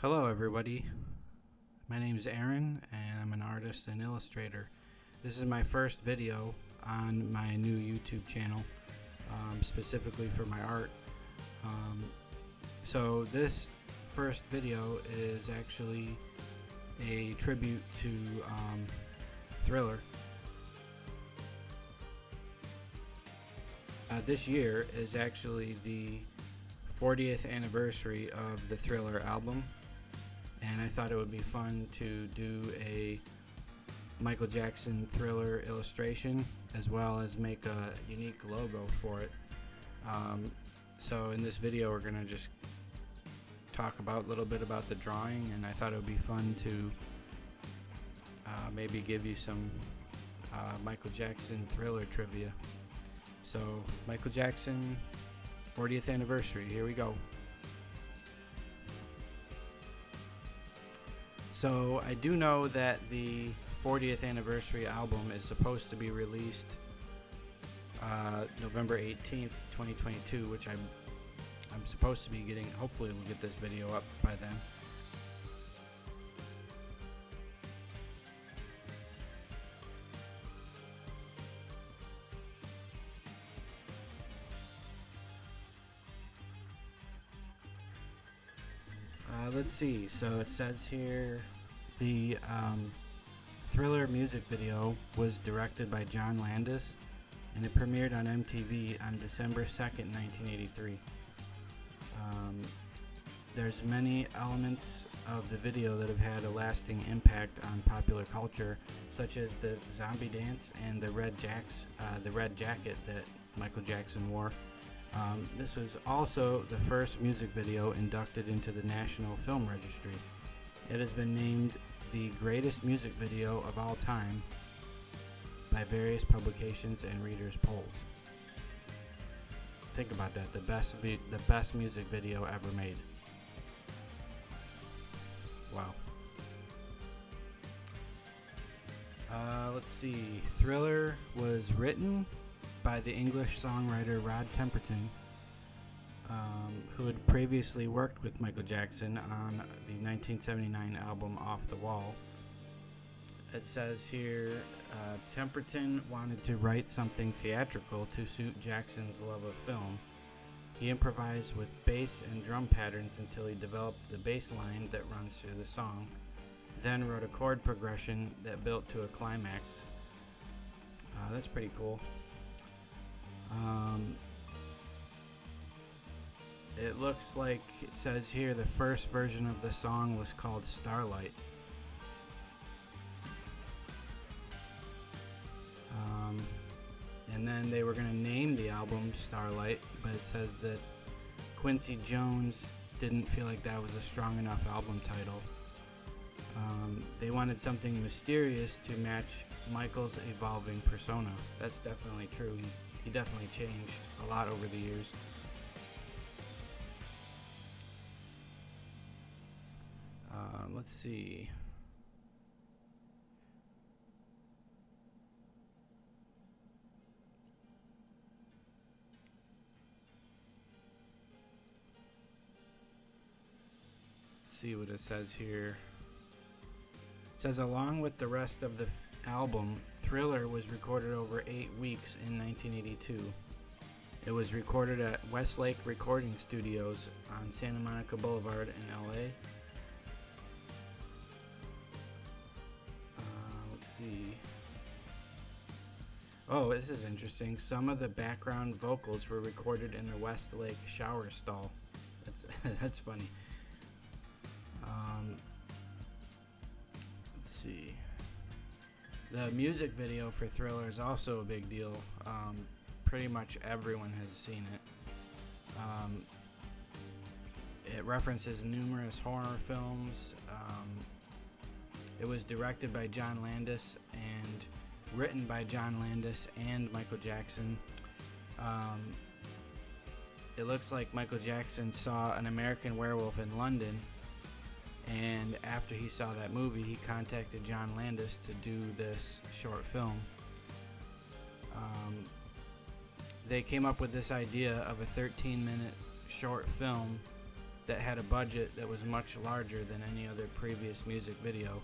Hello, everybody. My name is Aaron, and I'm an artist and illustrator. This is my first video on my new YouTube channel, um, specifically for my art. Um, so, this first video is actually a tribute to um, Thriller. Uh, this year is actually the 40th anniversary of the Thriller album, and I thought it would be fun to do a Michael Jackson Thriller illustration as well as make a unique logo for it. Um, so in this video, we're gonna just talk about a little bit about the drawing, and I thought it would be fun to uh, maybe give you some uh, Michael Jackson Thriller trivia. So Michael Jackson 40th anniversary. Here we go. So I do know that the 40th anniversary album is supposed to be released uh, November 18th, 2022, which I'm I'm supposed to be getting. Hopefully, we'll get this video up by then. Let's see. So it says here the um, Thriller music video was directed by John Landis and it premiered on MTV on December 2nd, 1983. Um, there's many elements of the video that have had a lasting impact on popular culture, such as the zombie dance and the red jacks, uh, the red jacket that Michael Jackson wore. Um, this was also the first music video inducted into the National Film Registry. It has been named the greatest music video of all time by various publications and readers' polls. Think about that—the best, vi- the best music video ever made. Wow. Uh, let's see. Thriller was written by the English songwriter Rod Temperton, um, who had previously worked with Michael Jackson on the 1979 album Off the Wall. It says here uh, Temperton wanted to write something theatrical to suit Jackson's love of film. He improvised with bass and drum patterns until he developed the bass line that runs through the song, then wrote a chord progression that built to a climax. Uh, that's pretty cool. Um, it looks like it says here the first version of the song was called Starlight. Um, and then they were going to name the album Starlight, but it says that Quincy Jones didn't feel like that was a strong enough album title. Um, they wanted something mysterious to match Michael's evolving persona. That's definitely true. He's he definitely changed a lot over the years. Uh, let's see. see what it says here. It says along with the rest of the album, Thriller was recorded over eight weeks in 1982. It was recorded at Westlake Recording Studios on Santa Monica Boulevard in LA. Uh, let's see. Oh, this is interesting. Some of the background vocals were recorded in the Westlake shower stall. That's that's funny. Um, let's see. The music video for Thriller is also a big deal. Um, pretty much everyone has seen it. Um, it references numerous horror films. Um, it was directed by John Landis and written by John Landis and Michael Jackson. Um, it looks like Michael Jackson saw an American werewolf in London and after he saw that movie, he contacted John Landis to do this short film. Um, they came up with this idea of a 13 minute short film that had a budget that was much larger than any other previous music video.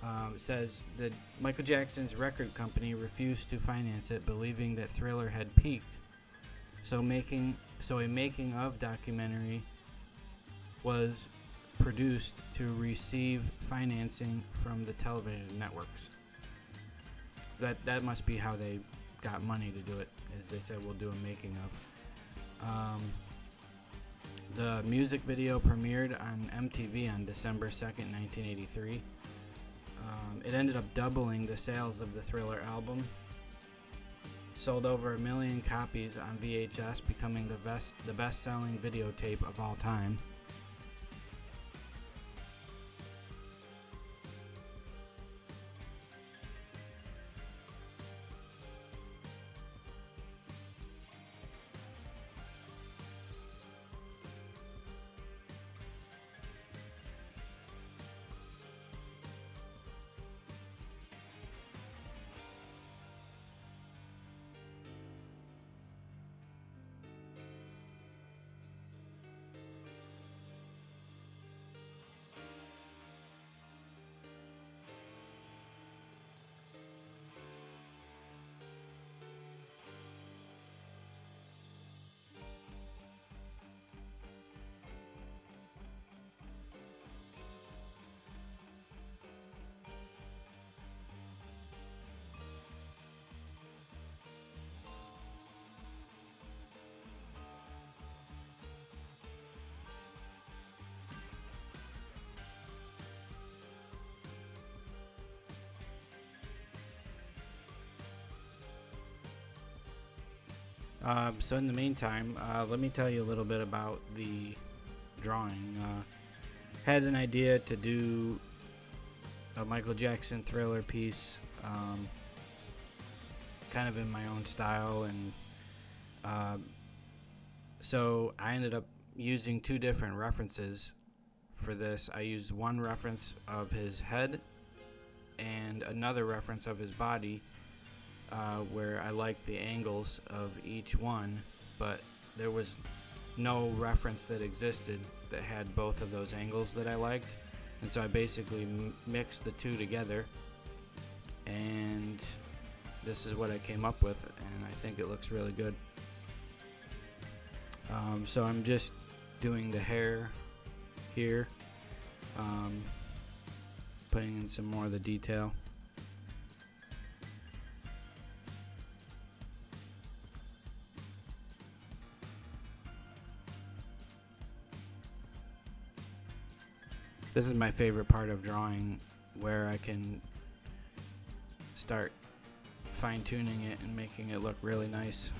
Um, says that Michael Jackson's record company refused to finance it, believing that Thriller had peaked. So making so a making of documentary was produced to receive financing from the television networks. So that that must be how they got money to do it. Is they said we'll do a making of. Um, the music video premiered on MTV on December 2nd, 1983. Um, it ended up doubling the sales of the Thriller album. Sold over a million copies on VHS, becoming the best the best-selling videotape of all time. Um, so in the meantime, uh, let me tell you a little bit about the drawing. Uh, had an idea to do a Michael Jackson thriller piece, um, kind of in my own style, and uh, so I ended up using two different references for this. I used one reference of his head and another reference of his body uh, where I liked the angles of each one, but there was no reference that existed that had both of those angles that I liked. And so I basically mixed the two together, and this is what I came up with, and I think it looks really good. Um, so I'm just doing the hair here, um, putting in some more of the detail. This is my favorite part of drawing where I can start fine tuning it and making it look really nice.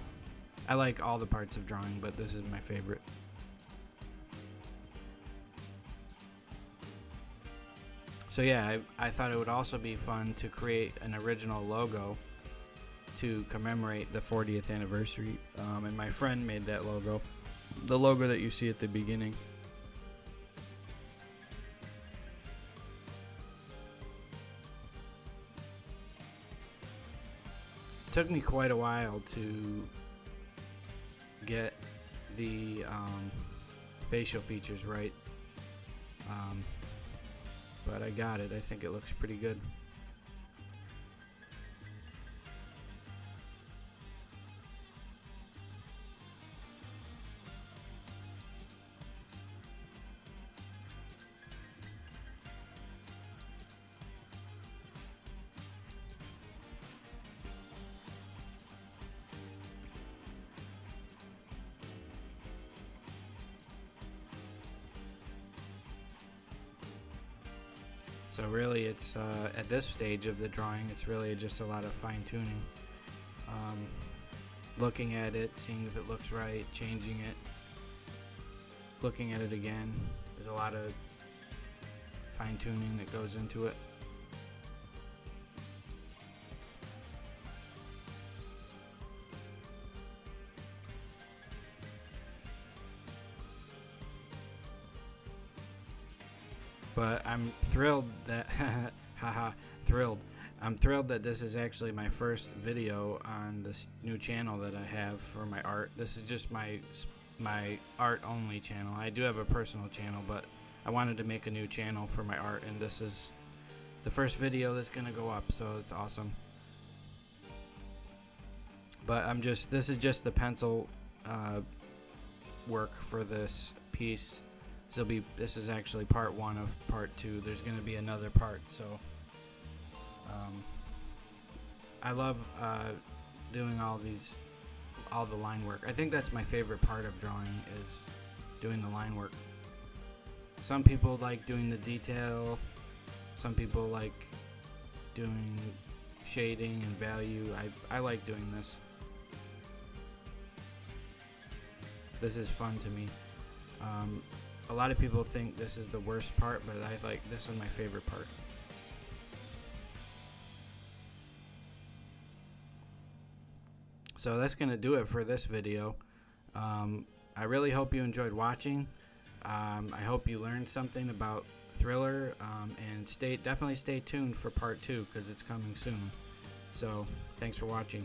I like all the parts of drawing, but this is my favorite. So yeah, I, I thought it would also be fun to create an original logo to commemorate the 40th anniversary. Um, and my friend made that logo, the logo that you see at the beginning. Took me quite a while to get the um, facial features right. Um, but I got it. I think it looks pretty good. So really, it's uh, at this stage of the drawing, it's really just a lot of fine tuning, um, looking at it, seeing if it looks right, changing it, looking at it again. There's a lot of fine tuning that goes into it. But I'm thrilled that haha thrilled. I'm thrilled that this is actually my first video on this new channel that I have for my art. This is just my my art only channel. I do have a personal channel, but I wanted to make a new channel for my art, and this is the first video that's gonna go up, so it's awesome. But I'm just this is just the pencil uh, work for this piece. This will be this is actually part one of part two. There's gonna be another part, so um, I love uh, doing all these all the line work. I think that's my favorite part of drawing is doing the line work. Some people like doing the detail. Some people like doing shading and value. I, I like doing this. This is fun to me. Um, a lot of people think this is the worst part, but I like this is my favorite part. So that's going to do it for this video. Um, I really hope you enjoyed watching. Um, I hope you learned something about Thriller, um, and stay definitely stay tuned for part two because it's coming soon. So thanks for watching.